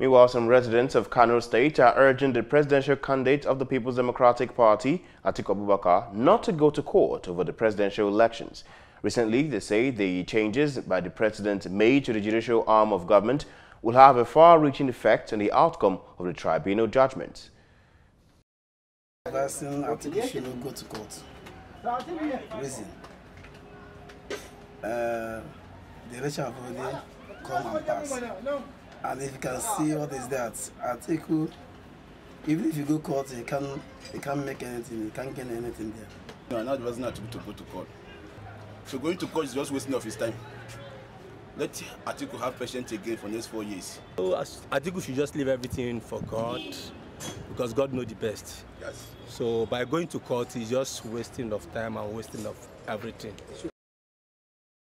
Meanwhile, some residents of Kano State are urging the presidential candidate of the People's Democratic Party, Atiku Abubakar, not to go to court over the presidential elections. Recently, they say the changes by the president made to the judicial arm of government will have a far-reaching effect on the outcome of the tribunal judgment. Should not go to court. Reason. Uh, the election have already come and passed. And if you can see what is that, Atiku, even if you go court, you can't, you can't make anything, you can't gain anything there. No, I'm not advising Atiku to go to court. So going to court is just wasting of his time. Let Atiku have patience again for next four years. So Atiku should just leave everything for God because God knows the best. Yes. So by going to court, he's just wasting of time and wasting of everything.